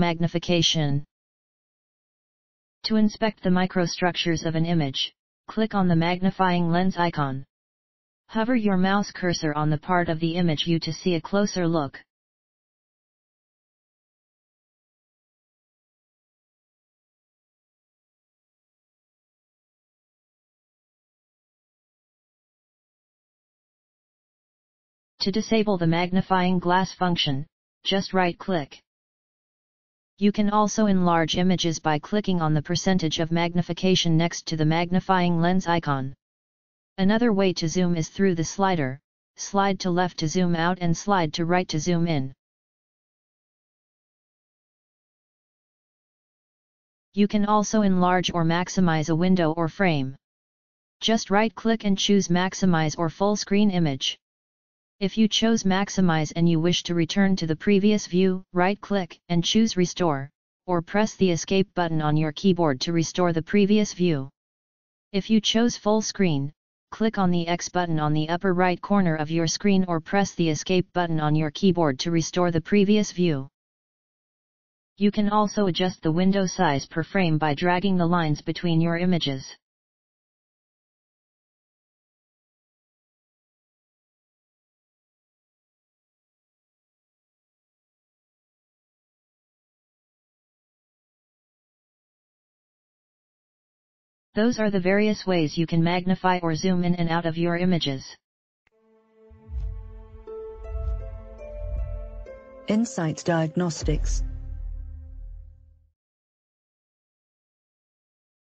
Magnification To inspect the microstructures of an image, click on the magnifying lens icon. Hover your mouse cursor on the part of the image you to see a closer look. To disable the magnifying glass function, just right-click. You can also enlarge images by clicking on the percentage of magnification next to the magnifying lens icon. Another way to zoom is through the slider, slide to left to zoom out and slide to right to zoom in. You can also enlarge or maximize a window or frame. Just right-click and choose Maximize or Full Screen Image. If you chose Maximize and you wish to return to the previous view, right-click and choose Restore, or press the Escape button on your keyboard to restore the previous view. If you chose Full Screen, click on the X button on the upper right corner of your screen or press the Escape button on your keyboard to restore the previous view. You can also adjust the window size per frame by dragging the lines between your images. Those are the various ways you can magnify or zoom in and out of your images. Insight Diagnostics